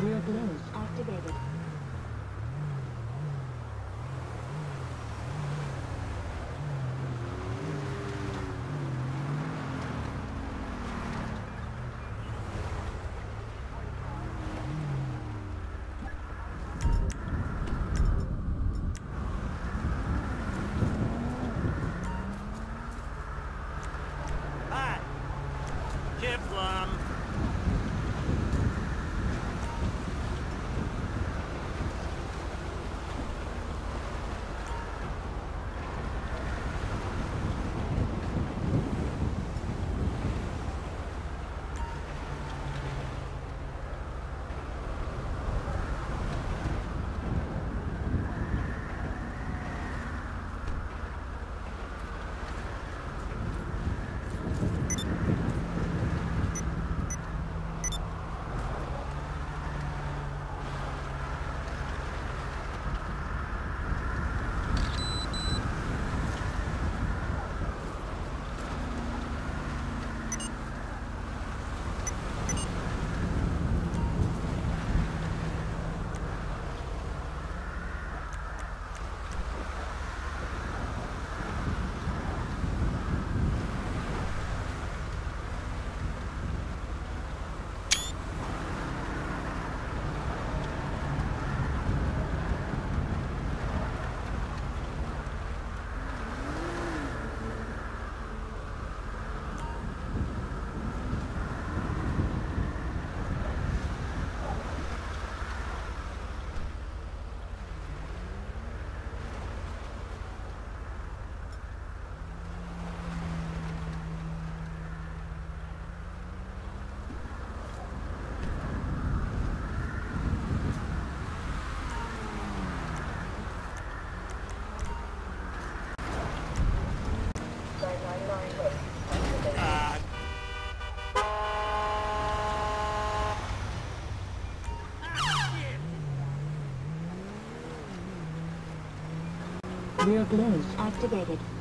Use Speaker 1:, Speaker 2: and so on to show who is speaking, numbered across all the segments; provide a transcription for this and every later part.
Speaker 1: Rear blade activated. Rear blade activated.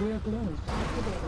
Speaker 1: Rear balloon activated.
Speaker 2: Screw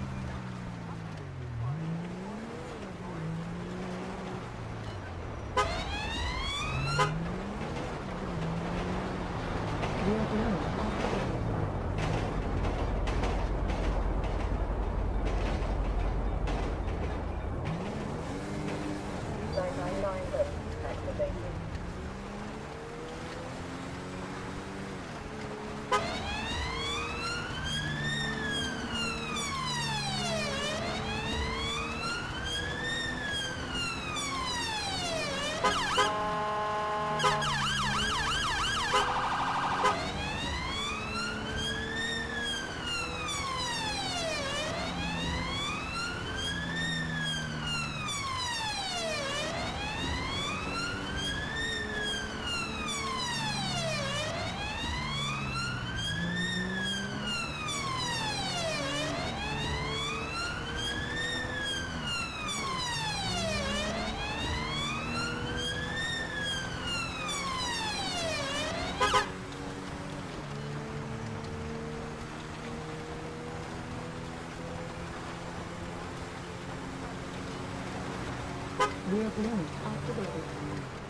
Speaker 3: 予約何あっ
Speaker 1: ちょっと待って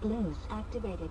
Speaker 1: balloon activated.